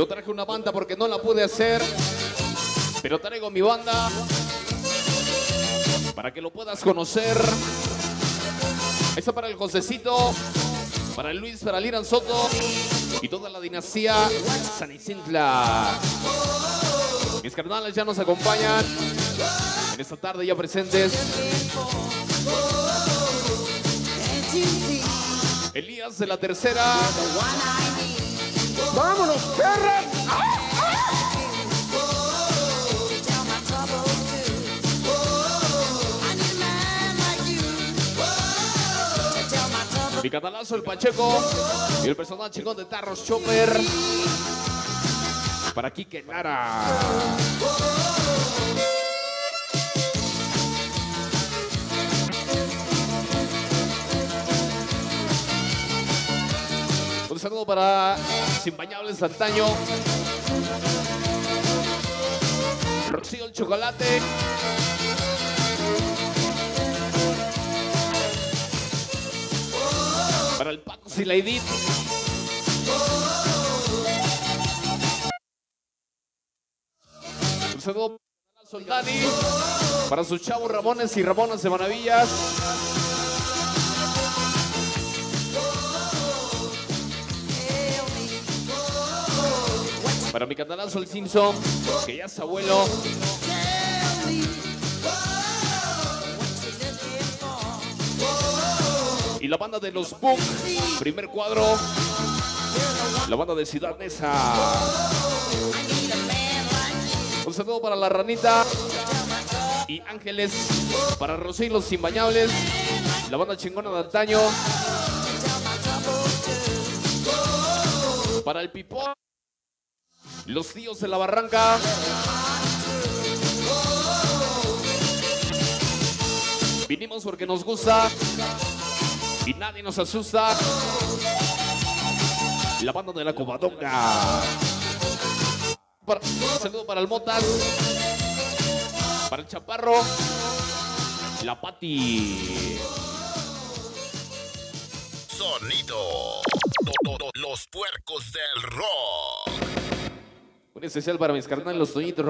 No traje una banda porque no la pude hacer, pero traigo mi banda para que lo puedas conocer. Esa para el Josecito, para el Luis, para el Irán Soto y toda la dinastía San Isidla. Mis carnales ya nos acompañan en esta tarde ya presentes. Elías de la tercera. ¡Vámonos, perras! Mi catalazo, el Pacheco. Y el personal chingón de Tarros Chopper. Para Kike Lara. Saludo para Sin Bañables. Rocío el Chocolate. Para el Paco y. Un saludo para Soldani. Para sus chavos Ramones y Ramonas de Maravillas. Para mi catalazo el Simpson, que ya es abuelo. Y la banda de los Book, primer cuadro. La banda de Ciudad Neza. Un saludo para la ranita. Y Ángeles. Para Rosy y los Imbañables. La banda chingona de antaño. Para el Pipón. Los tíos de la barranca. Vinimos porque nos gusta y nadie nos asusta. La banda de la Covadonga. Un saludo para el Motas. Para el Chaparro. La Pati. Sonido. Los puercos del rock. Un especial para mis los Toñitos.